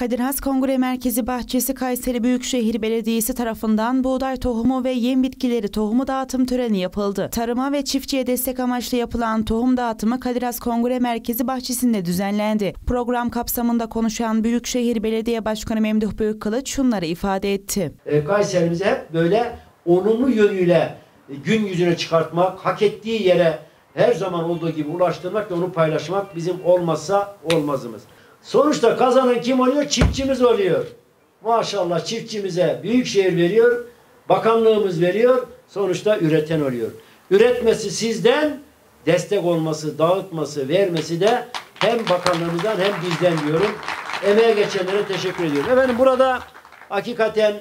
Kadir Has Kongre Merkezi Bahçesi Kayseri Büyükşehir Belediyesi tarafından buğday tohumu ve yem bitkileri tohumu dağıtım töreni yapıldı. Tarıma ve çiftçiye destek amaçlı yapılan tohum dağıtımı Kadir Has Kongre Merkezi Bahçesi'nde düzenlendi. Program kapsamında konuşan Büyükşehir Belediye Başkanı Memduh Büyükkılıç şunları ifade etti. E, Kayserimizi hep böyle olumlu yönüyle gün yüzüne çıkartmak, hak ettiği yere her zaman olduğu gibi ulaştırmak ve onu paylaşmak bizim olmazsa olmazımız. Sonuçta kazanan kim oluyor? Çiftçimiz oluyor. Maşallah çiftçimize büyükşehir veriyor, bakanlığımız veriyor, sonuçta üreten oluyor. Üretmesi sizden, destek olması, dağıtması, vermesi de hem bakanlığımızdan hem bizden diyorum. Emeğe geçenlere teşekkür ediyorum. Efendim burada hakikaten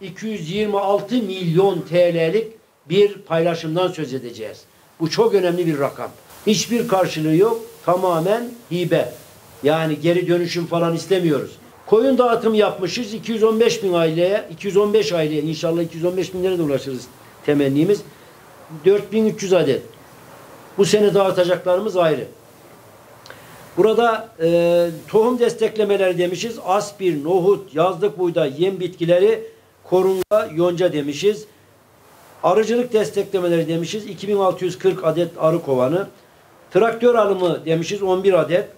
226 milyon TL'lik bir paylaşımdan söz edeceğiz. Bu çok önemli bir rakam. Hiçbir karşılığı yok. Tamamen hibe. Yani geri dönüşüm falan istemiyoruz. Koyun dağıtım yapmışız 215 bin aileye, 215 aileye inşallah 215 binlere de ulaşırız temennimiz. 4300 adet. Bu sene dağıtacaklarımız ayrı. Burada e, tohum desteklemeleri demişiz. Aspir, nohut, yazlık buğday, yem bitkileri, korunga, yonca demişiz. Arıcılık desteklemeleri demişiz. 2640 adet arı kovanı. Traktör alımı demişiz 11 adet.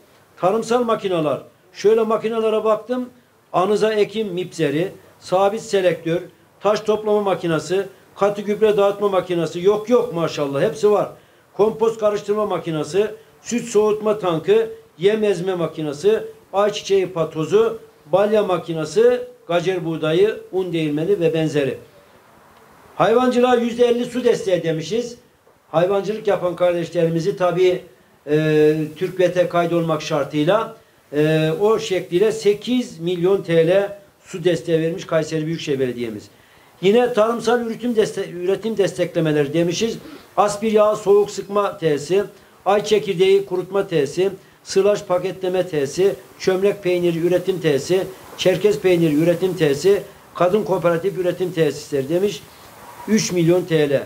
Tarımsal makineler. Şöyle makinelere baktım. Anıza ekim mipseri, sabit selektör, taş toplama makinesi, katı gübre dağıtma makinesi. Yok yok maşallah hepsi var. Kompost karıştırma makinesi, süt soğutma tankı, yem ezme makinesi, ayçiçeği patozu, balya makinesi, gacer buğdayı, un değirmeni ve benzeri. Hayvancılığa yüzde elli su desteği demişiz. Hayvancılık yapan kardeşlerimizi tabi e, TÜRKVET'e kaydolmak şartıyla e, o şekliyle 8 milyon TL su desteği vermiş Kayseri Büyükşehir Belediye'miz. Yine tarımsal üretim, deste üretim desteklemeleri demişiz. Aspir yağı soğuk sıkma tesisi, ay çekirdeği kurutma tesisi, sılaj paketleme tesisi, çömlek peyniri üretim tesisi, çerkez peyniri üretim tesisi, kadın kooperatif üretim tesisleri demiş. 3 milyon TL.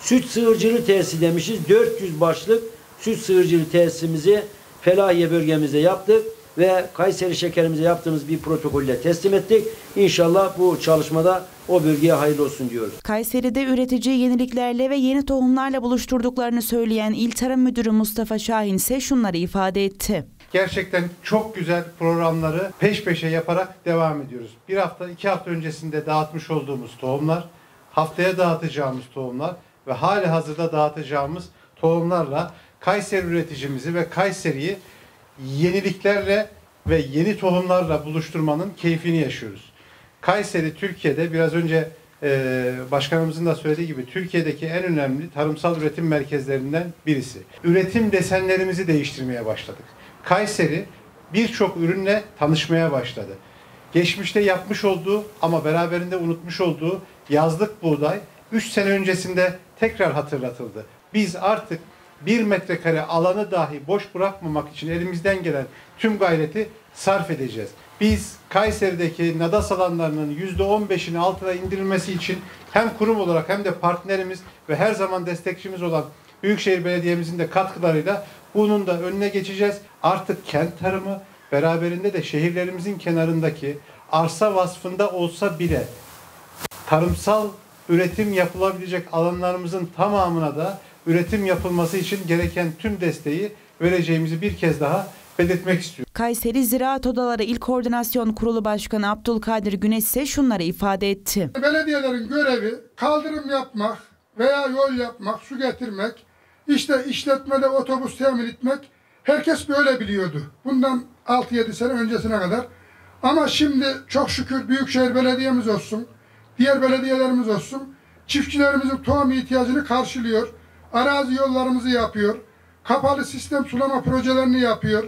Süt sığırcılığı tesisi demişiz. 400 başlık süt sığırcılığı tesisimizi Felahiye bölgemizde yaptık ve Kayseri şekerimize yaptığımız bir protokolle teslim ettik. İnşallah bu çalışmada o bölgeye hayırlı olsun diyoruz. Kayseri'de üretici yeniliklerle ve yeni tohumlarla buluşturduklarını söyleyen İl Tarım Müdürü Mustafa Şahin ise şunları ifade etti. Gerçekten çok güzel programları peş peşe yaparak devam ediyoruz. Bir hafta, iki hafta öncesinde dağıtmış olduğumuz tohumlar, haftaya dağıtacağımız tohumlar ve hali hazırda dağıtacağımız tohumlarla Kayseri üreticimizi ve Kayseri'yi yeniliklerle ve yeni tohumlarla buluşturmanın keyfini yaşıyoruz. Kayseri Türkiye'de biraz önce e, başkanımızın da söylediği gibi Türkiye'deki en önemli tarımsal üretim merkezlerinden birisi. Üretim desenlerimizi değiştirmeye başladık. Kayseri birçok ürünle tanışmaya başladı. Geçmişte yapmış olduğu ama beraberinde unutmuş olduğu yazlık buğday 3 sene öncesinde tekrar hatırlatıldı. Biz artık bir metrekare alanı dahi boş bırakmamak için elimizden gelen tüm gayreti sarf edeceğiz. Biz Kayseri'deki nadas alanlarının %15'ini altına indirilmesi için hem kurum olarak hem de partnerimiz ve her zaman destekçimiz olan Büyükşehir Belediye'mizin de katkılarıyla bunun da önüne geçeceğiz. Artık kent tarımı beraberinde de şehirlerimizin kenarındaki arsa vasfında olsa bile tarımsal üretim yapılabilecek alanlarımızın tamamına da üretim yapılması için gereken tüm desteği vereceğimizi bir kez daha belirtmek istiyorum. Kayseri Ziraat Odaları İl Koordinasyon Kurulu Başkanı Abdülkadir Güneş ise şunları ifade etti. Belediyelerin görevi kaldırım yapmak veya yol yapmak, su getirmek, işte işletmede otobüs temin etmek herkes böyle biliyordu. Bundan 6-7 sene öncesine kadar. Ama şimdi çok şükür Büyükşehir Belediyemiz olsun, diğer belediyelerimiz olsun, çiftçilerimizin tohum ihtiyacını karşılıyor arazi yollarımızı yapıyor, kapalı sistem sulama projelerini yapıyor,